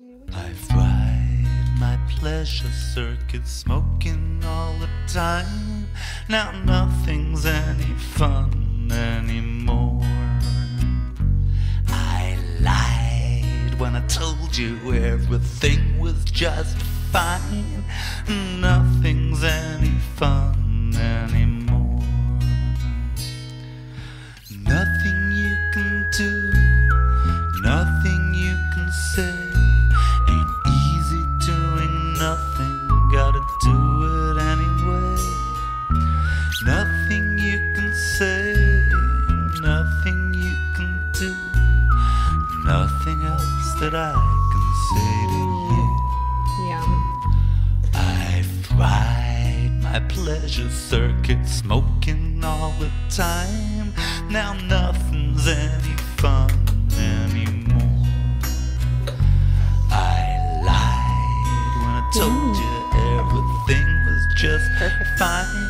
I've ride my pleasure circuit, smoking all the time. Now nothing's any fun anymore. I lied when I told you everything was just fine. Nothing's nothing else that I can say to you. Yum. I've ride my pleasure circuit, smoking all the time. Now nothing's any fun anymore. I lied when I told you everything was just Perfect. fine.